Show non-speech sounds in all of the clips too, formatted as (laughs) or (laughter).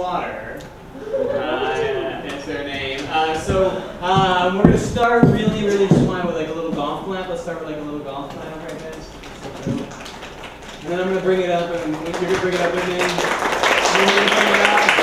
Water. Uh, that's their name. Uh, so um, we're gonna start really, really small with like a little golf clap. Let's start with like a little golf clap, right, guys? And then I'm gonna bring it up, and you're gonna bring it up. And then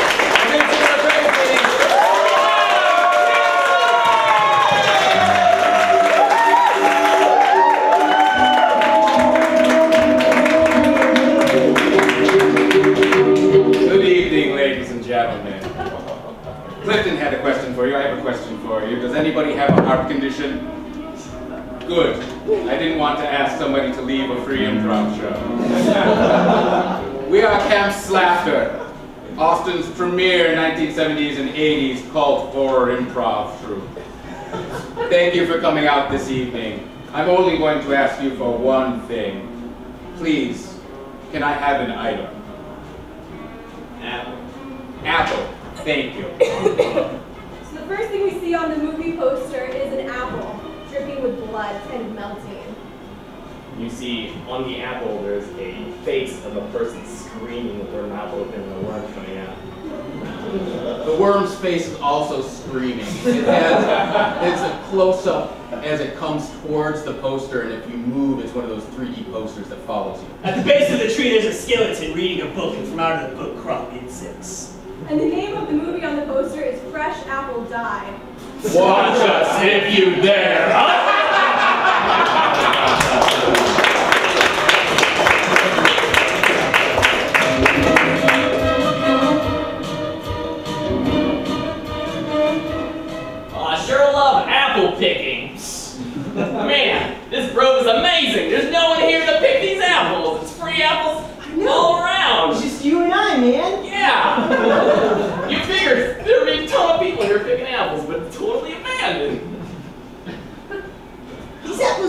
anybody have a heart condition? Good. I didn't want to ask somebody to leave a free improv show. (laughs) we are Camp Slaughter, Austin's premier 1970s and 80s cult horror improv troupe. Thank you for coming out this evening. I'm only going to ask you for one thing. Please, can I have an item? Apple. Apple. Thank you. So the first thing we see on the movie poster is an apple dripping with blood and melting. You see on the apple there's a face of a person screaming with their mouth open and the worm coming out. The worm's face is also screaming. It has it's a close-up as it comes towards the poster, and if you move, it's one of those 3D posters that follows you. At the base of the tree, there's a skeleton reading a book, and from out of the book crop insects. And the name of the movie on the poster is Fresh Apple Die. Watch us if you dare. (laughs)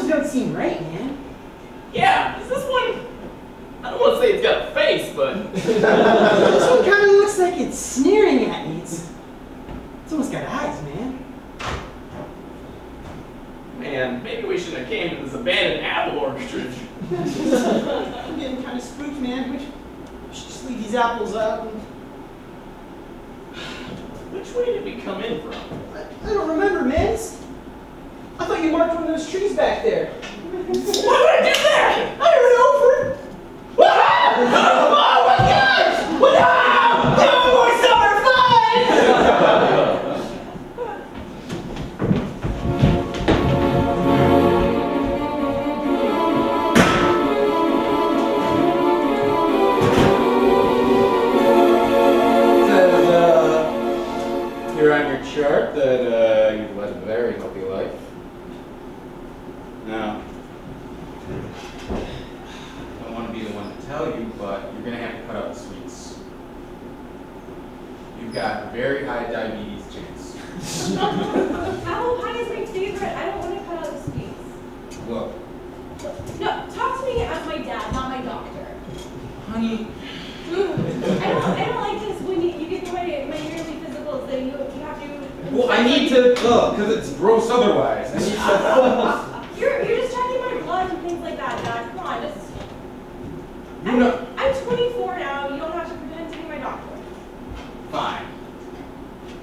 These apples don't seem right, man. Yeah, is this one? I don't want to say it's got a face, but (laughs) (laughs) This one kind of looks like it's sneering at me. It's, it's almost got eyes, man. man, maybe we shouldn't have came to this abandoned apple orchard. (laughs) I'm getting kind of spooked, man. We should, we should just leave these apples out. And, Which way did we come in from? I, I don't remember, man. It's- I thought you marked one of those trees back there. Why would I do that? I don't know, well, I need to, because it's gross otherwise. I need to, You're, you're just checking my blood and things like that, Dad. Come on, just. you I'm, know, I'm 24 now. You don't have to pretend to be my doctor. fine.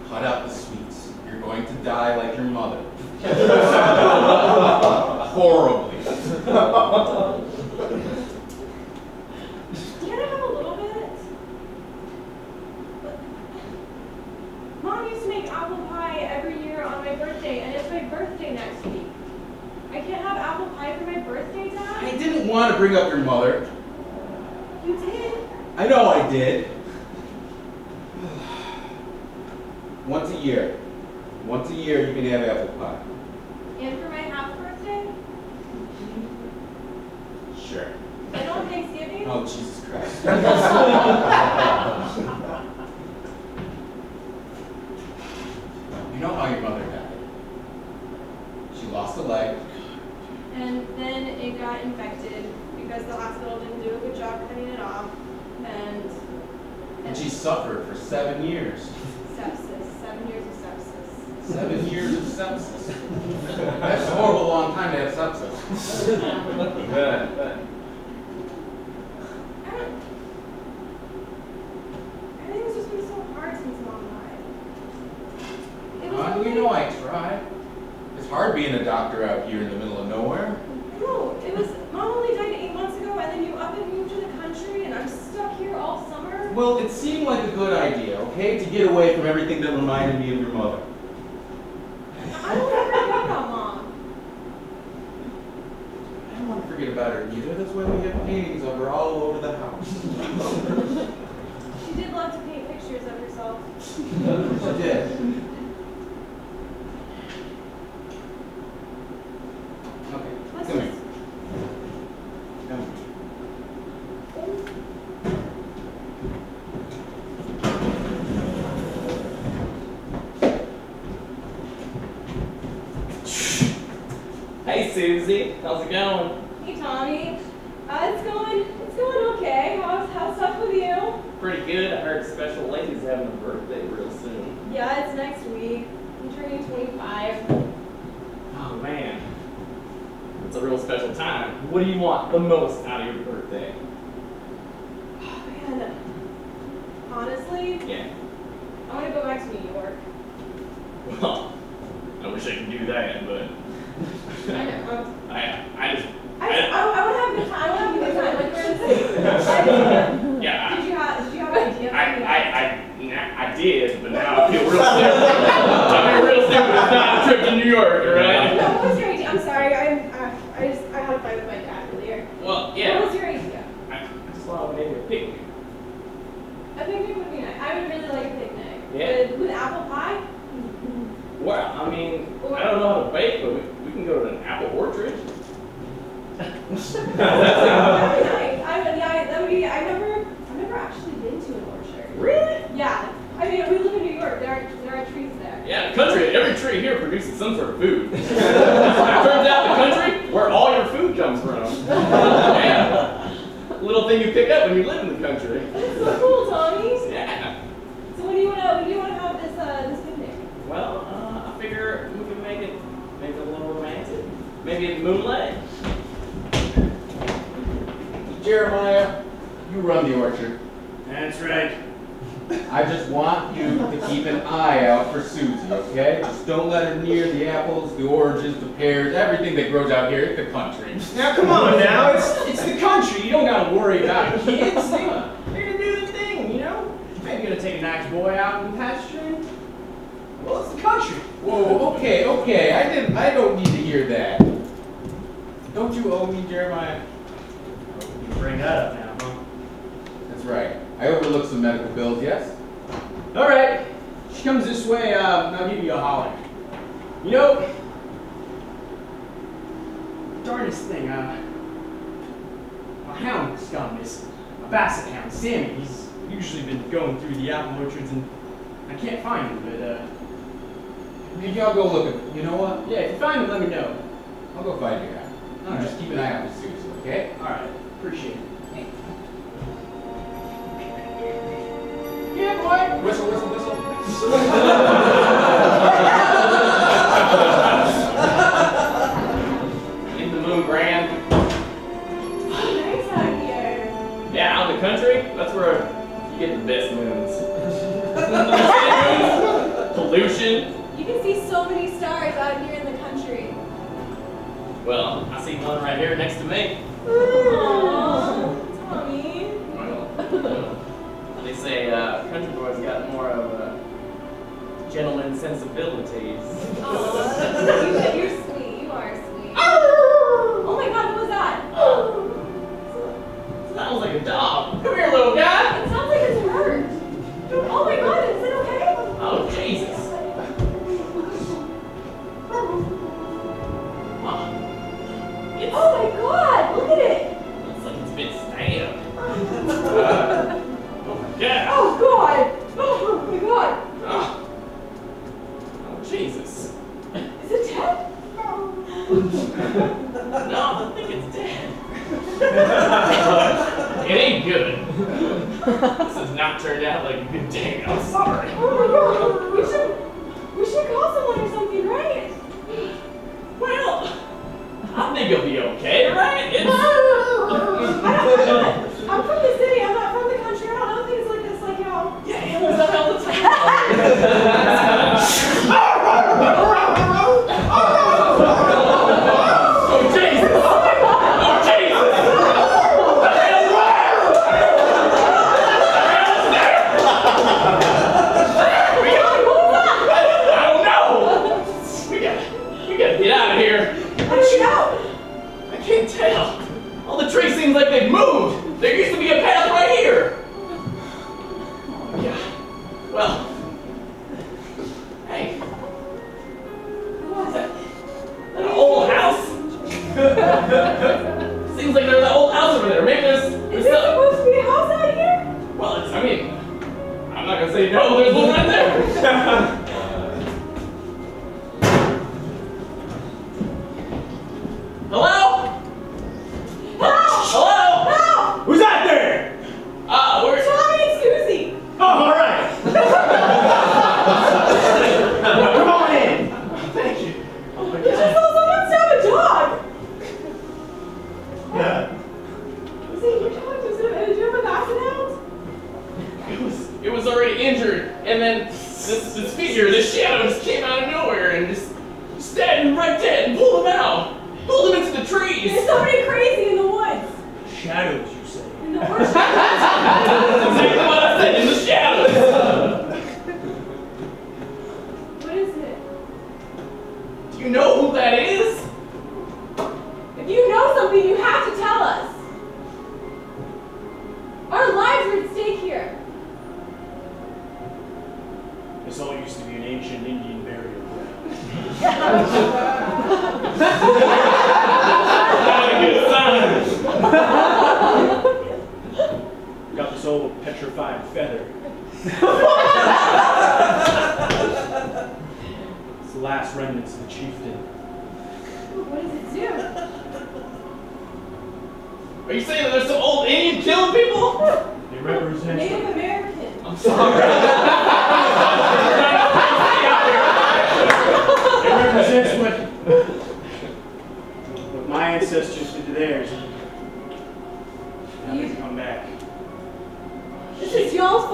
Cut out the sweets. You're going to die like your mother. (laughs) Horribly. Can I have a little bit? Mom used to make apple pie every year on my birthday, and it's my birthday next week. I can't have apple pie for my birthday, Dad? I didn't want to bring up your mother. You did? I know I did. Once a year. Once a year you can have apple pie. And for my half birthday? Sure. And on Thanksgiving? Oh, Jesus Christ. (laughs) (laughs) got infected because the hospital didn't do a good job cutting it off. And, and, and she suffered for seven years. Sepsis. Seven years of sepsis. Seven years of sepsis. That's a horrible long time to have sepsis. yeah, but. You know I try. It's hard being a doctor out here in the middle. Everything that reminded me of your mother. I don't ever forget about mom. I don't want to forget about her either. That's why we have paintings of her all over the house. She did love to paint pictures of herself. she did. Okay, Let's come just, here. Come. Hey, Susie. How's it going? hey Tommy, uh, it's going, it's going okay. How's, how's stuff with you? Pretty good. I heard Special Lady's having a birthday real soon. Yeah, it's next week. I'm turning 25. Oh, man. It's a real special time. What do you want the most out of your birthday? Oh man, honestly, Yeah. I want to go back to New York. Well, I wish I could do that, but I know. I, I just, I, I, I to have a good time. I want to have a good time. Like we're in the city. yeah, Did you have Did you have an idea? I, I, I, I, I did, but now I feel real stupid. I feel real stupid. It's not a trip to New York, alright? No, what was your idea? I'm sorry. I, I, I just I had a fight with my dad earlier. Well, What was your idea? I, I just would maybe a picnic. A picnic would be nice. I would really like a picnic. Yeah. With, with apple pie. Well, I mean, I don't know how to bake, but we can go to an apple orchard. That would be nice. I yeah, that would be, I've never. I've never actually been to an orchard. Really? Yeah. I mean, we live in New York. There are there are trees there. Yeah, the country, every tree here produces some sort of food. (laughs) Turns out the country, where all your food comes from. Yeah. (laughs) Little thing you pick up when you live in the country. That's so cool, Tommy. Yeah. So when do you want to when do you want to have this uh this picnic? Well, uh, I figure we can make it, make it a little romantic. Maybe in the moonlight. Jeremiah, you run the orchard. That's right. I just want you to keep an eye out for Susie, okay? Just don't let her near the apples, the oranges, the pears, everything that grows out here in the country. Now come on now, it's it's the country. You don't gotta worry about kids. They, (laughs) they're gonna do the thing, you know. Maybe gonna take a nice boy out in the pasture. Well, it's the country. Whoa, okay, okay. I didn't I don't need to hear that. Don't you owe me, Jeremiah? You bring that up now, huh? That's right. I overlooked some medical bills, yes? All right. She comes this way. Uh, I'll give you a holler. You know, darnest thing. Uh, my hound scum is a basset hound, Sammy. He's usually been going through the apple orchards, and I can't find him. But uh, Maybe I'll go looking. You know what? yeah, if you find him, let me know. I'll go find you out. All just keep an eye out for Susie, okay? All right. Appreciate it. Yeah, boy. Whistle, whistle, whistle. (laughs) was already injured, and then this this figure, this shadow, just came out of nowhere and just stabbed him right dead and pulled him out, pulled him into the trees. There's trees. somebody crazy in the woods! Shadows, you say? In the orchard! (laughs) (laughs) Got this petrified feather. it's the last remnants of the chieftain. What does it do? Are you saying that there's some old Indian killing people? It represents Native American. I'm sorry. It represents what, what my ancestors did to theirs.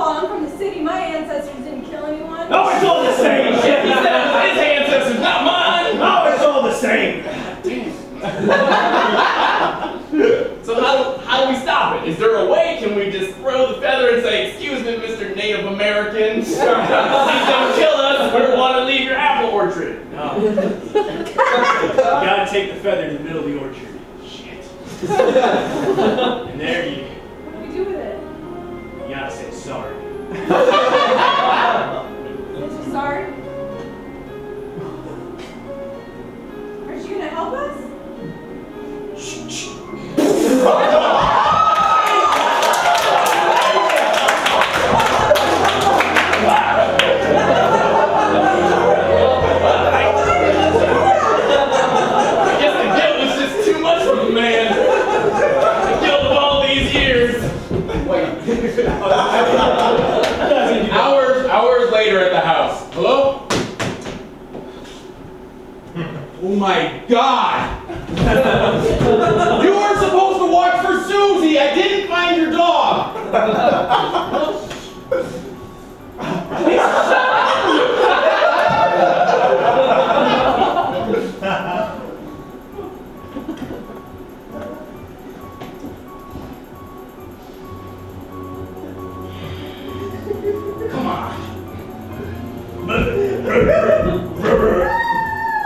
Is. I'm from the city. My ancestors didn't kill anyone. No, it's all the same. He said it was his ancestors, not mine. No, it's all the same. (laughs) So how, how do we stop it? Is there a way? Can we just throw the feather and say, excuse me, Mr. Native American, (laughs) please don't kill us. We want to leave your apple orchard. No. (laughs) you gotta take the feather to the middle of the orchard. Shit. and there you, What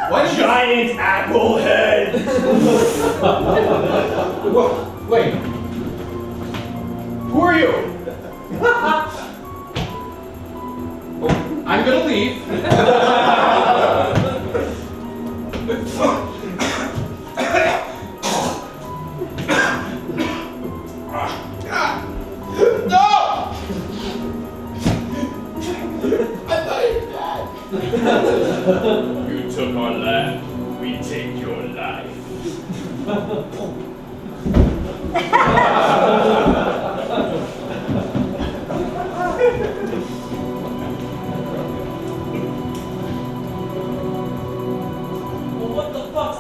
What giant apple head. (laughs) Whoa, wait. Who are you?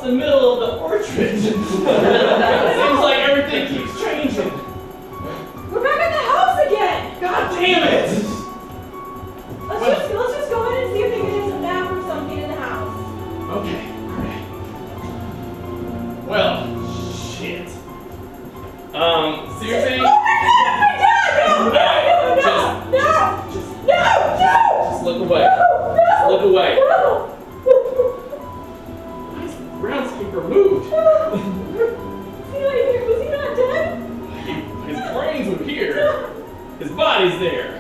The middle of the orchard? (laughs) (laughs) Body's there.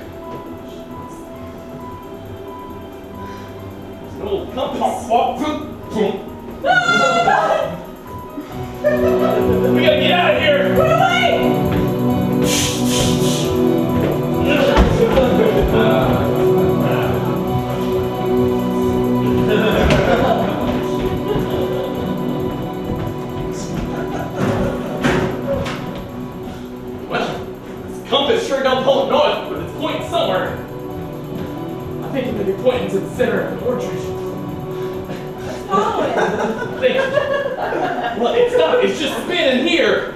It's not. It's just spinning here.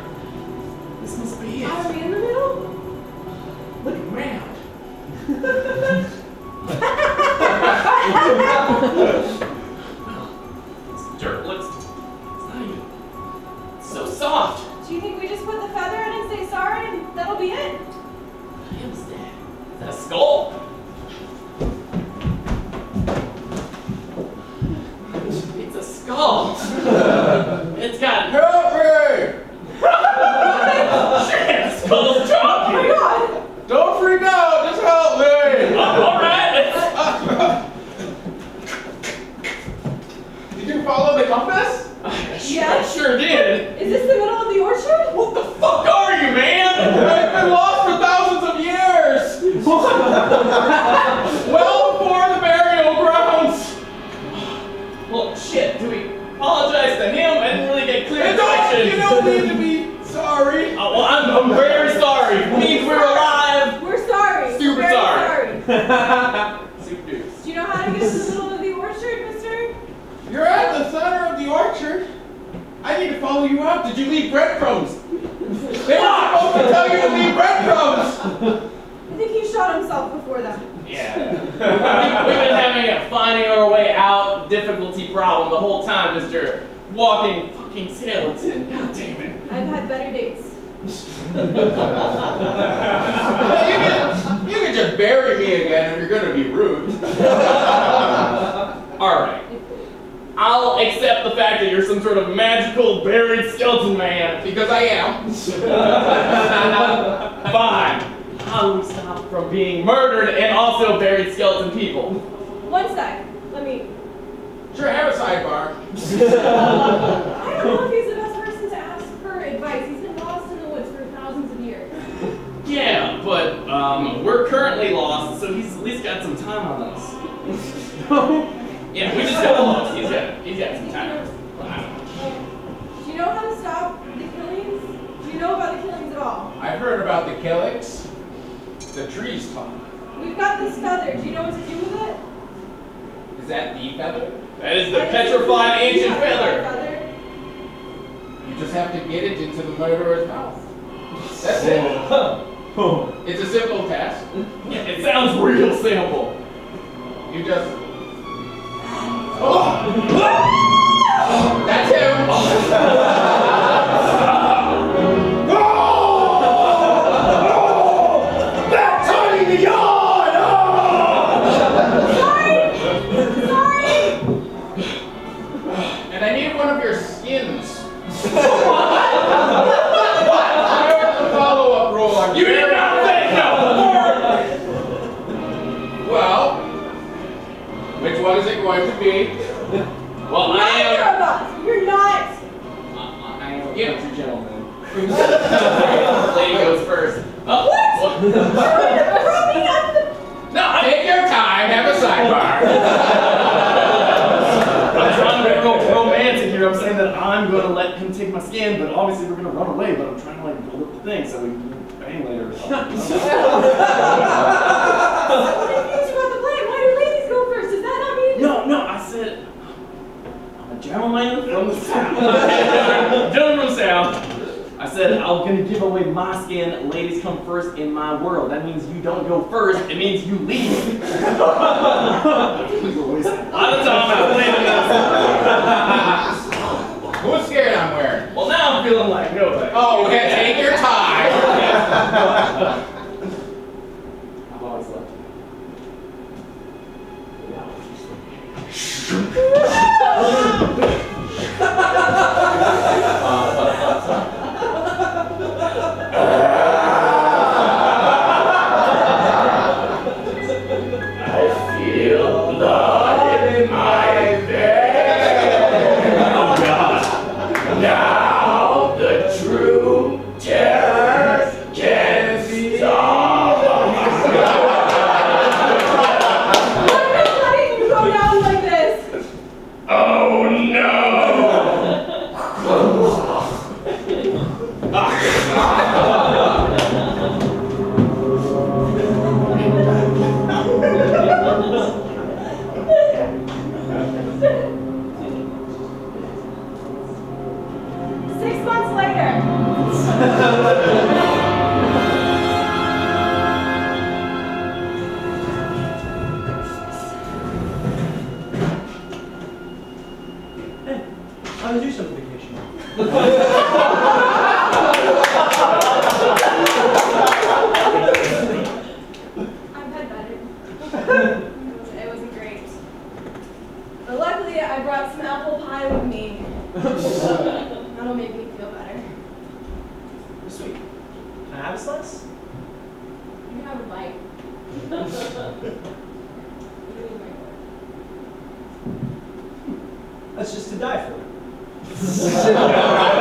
You follow the compass? I sure did. Is this the middle of the orchard? What the fuck are you, man? I've been lost for thousands of years! (laughs) well before the burial grounds! Well, shit. Do we apologize to him? I didn't really get clear You don't, directions. you don't need to be sorry. Uh, (laughs) well, I'm, I'm very sorry. It (laughs) means we're alive. We're sorry. Super Very sorry. sorry. Super deuce. Do you know how to get to the middle of the orchard, mister? You're at the center of the orchard. I need to follow you up. Did you leave breadcrumbs? They were supposed to tell you to leave breadcrumbs! I think he shot himself before that. Yeah. we, we've been having a finding our way out difficulty problem the whole time, Mr. Walking fucking skeleton. God damn it. I've had better dates. you, can, you can just bury me again if you're gonna be rude. (laughs) Alright. I'll accept the fact that you're some sort of magical buried skeleton man. Because I am. (laughs) Fine. How do we stop from being murdered and also buried skeleton people? One sec. Let me. Sure, have a sidebar. (laughs) I don't know if he's the best person to ask for advice. He's been lost in the woods for thousands of years. Yeah, but um, we're currently lost, so he's at least got some time on us. (laughs) yeah, we just got lost. He's got, he's got some time. Don't know. Do you know how to stop the killings? Do you know about the killings at all? I've heard about the killings. The trees talk. We've got this feather. Do you know what to do with it? Is that the feather? That is the I just- petrified ancient Yeah, feather. You just have to get it into the murderer's mouth. That's it. It's a simple task. Yeah, (laughs) it sounds real simple. You just. 老公哇哦哦哦哦哦哦哦 take my skin, but obviously we're going to run away. But I'm trying to like build up the thing so we can bang later. Or something. (laughs) I'm confused about the plan. Why do ladies go first? Does that not mean? no, no, I said I'm a gentleman from the south. gentleman from the south. I said I'm gonna give away my skin. Ladies come first in my world. That means you don't go first. It means you leave. (laughs) a lot of time I played this. Who's scared I'm wearing? Well, now I'm feeling like nobody. Oh, okay, take your time. I've always loved I That's just to die for. (laughs)